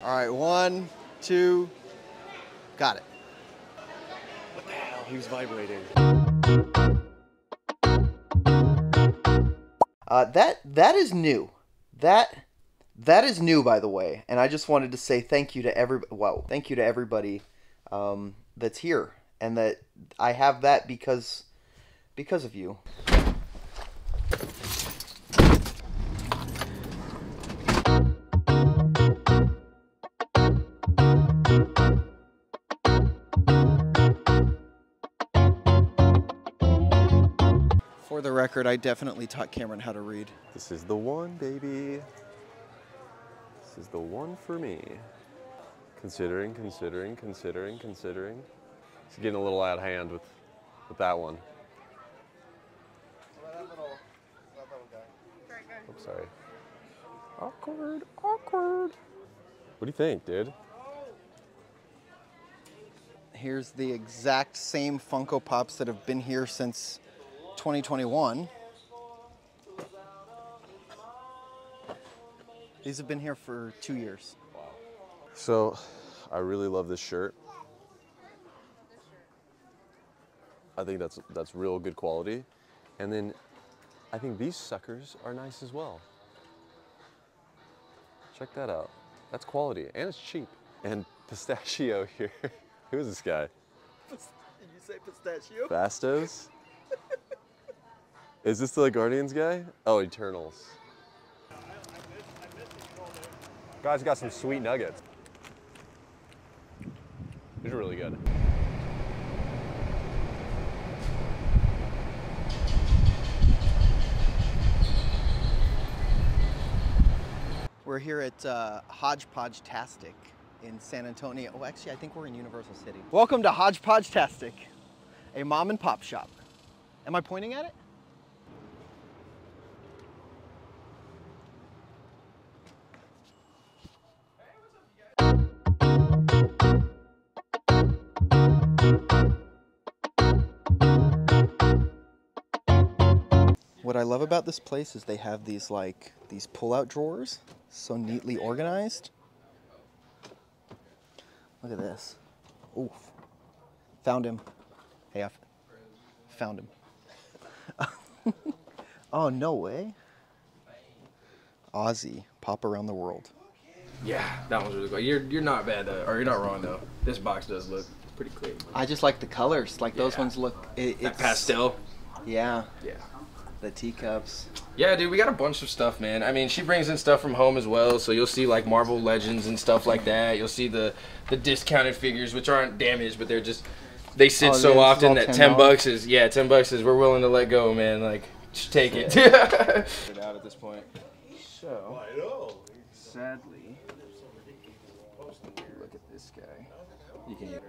All right, one, two, got it. What the hell? He was vibrating. Uh, that that is new. That that is new, by the way. And I just wanted to say thank you to every wow, thank you to everybody um, that's here, and that I have that because because of you. For the record, I definitely taught Cameron how to read. This is the one, baby. This is the one for me. Considering, considering, considering, considering. He's getting a little out of hand with, with that one. I'm sorry. Awkward, awkward. What do you think, dude? Here's the exact same Funko Pops that have been here since 2021. These have been here for two years. So, I really love this shirt. I think that's that's real good quality. And then I think these suckers are nice as well. Check that out. That's quality and it's cheap. And pistachio here. Who is this guy? Did you say pistachio? Phastos? Is this the Guardians guy? Oh, Eternals. Guys got some sweet nuggets. These are really good. We're here at uh, Hodgepodgetastic in San Antonio. Oh, actually, I think we're in Universal City. Welcome to Hodgepodgetastic, a mom and pop shop. Am I pointing at it? What I love about this place is they have these like these pull-out drawers, so neatly organized. Look at this. Oof. Found him. Hey, I found him. oh no way. Aussie, pop around the world. Yeah, that one's really good. You're you're not bad though, or you're not wrong though. This box does look pretty clean. I just like the colors. Like those ones look. It, That pastel. Yeah, Yeah. The teacups. Yeah, dude, we got a bunch of stuff, man. I mean, she brings in stuff from home as well, so you'll see like Marvel Legends and stuff like that. You'll see the the discounted figures, which aren't damaged, but they're just they sit Oh, so yeah, often that $10? ten bucks is yeah, ten bucks is we're willing to let go, man. Like, just take it. it out at this point. So, sadly, look at this guy. You can.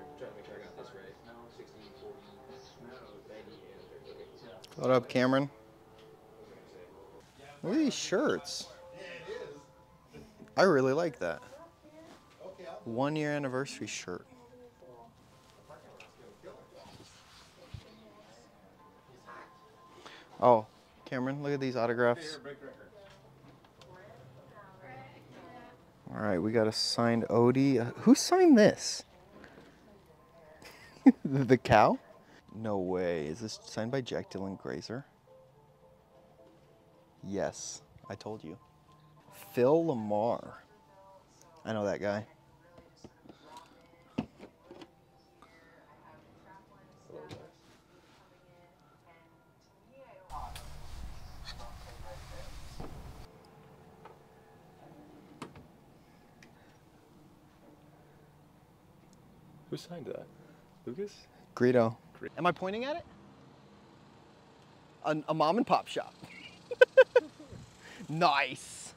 What up, Cameron? Look at these shirts. I really like that. One year anniversary shirt. Oh, Cameron, look at these autographs. All right, we got a signed Odie. Uh, Who signed this? the cow? No way. Is this signed by Jack Dylan Grazer? Yes, I told you. Phil LaMarr. I know that guy. Who signed that? Lucas? Greedo. Am I pointing at it? A, a mom and pop shop. nice.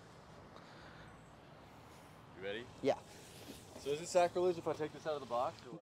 You ready? Yeah. So is it sacrilege if I take this out of the box?